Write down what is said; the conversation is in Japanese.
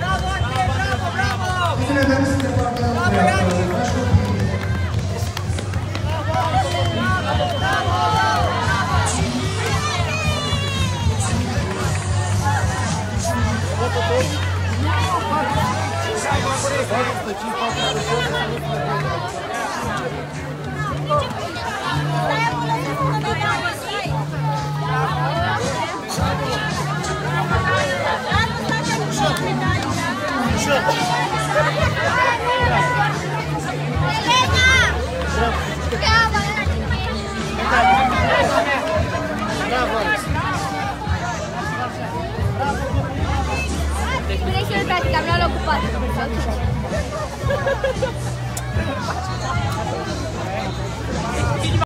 Brawo, brawo, brawo! Direi Olha, tá